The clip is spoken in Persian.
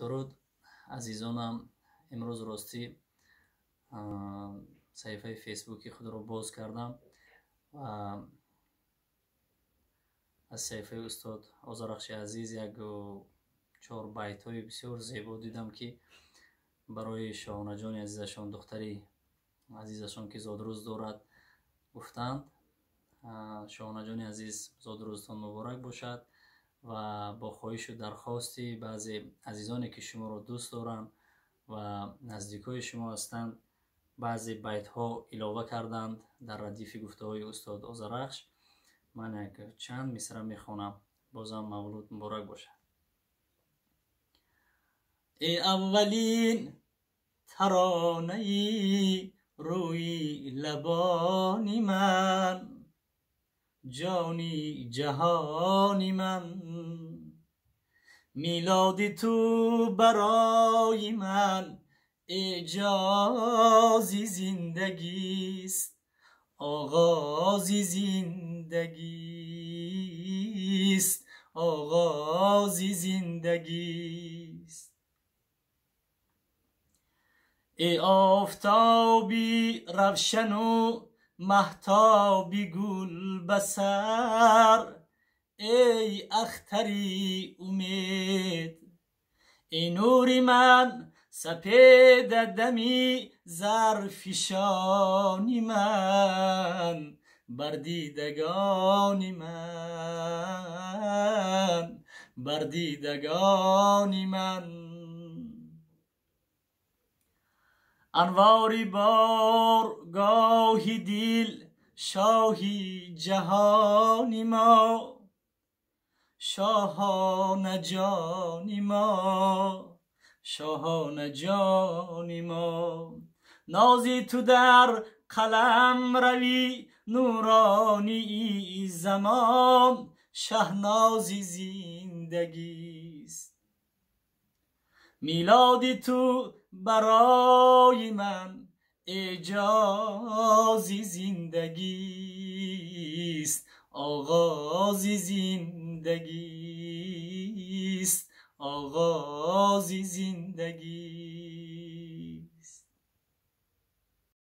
дуруд азизонам имрӯз ростӣ саҳифаи фейсбуки худро боз кардам ва аз саҳифаи устод озарахши азиз як чор байтҳои бисёр зебо дидам ки барои шоҳонаҷони азизашон духтари азизашон ки зодрӯз дорад гуфтанд. Шоҳонаҷони азиз зодрӯзтон муборак бошад و با خواهش و درخواست بعضی عزیزانی که شما رو دوست دارن و نزدیکای شما هستند بعضی بیت ها اضافه کردند در ردیف گفته های استاد آزرخش من یک چند مصره می‌خوانم. بازم مولود مبارک باشه ای اولین ترانه روی لبانی من. جانی جهانی من. میلاد تو برای من اعجازی زندگی است آغازی زندگی است آغازی زندگی است ای آفتابی روشن و محتابی گل بسر ای اختری امید. ای نوری من سپید دمی زرفشانی من بر دیدگانی من بر دیدگانی من. انواری بار گاهی دل شاهی جهانی ما. شاهان جانی ما شاهان جانی ما. نازی تو در قلم روی نورانی زمان. شهنازی زندگی است. میلادی تو برای من اعجازی زندگی است آغازی زندگی است آغازی زندگی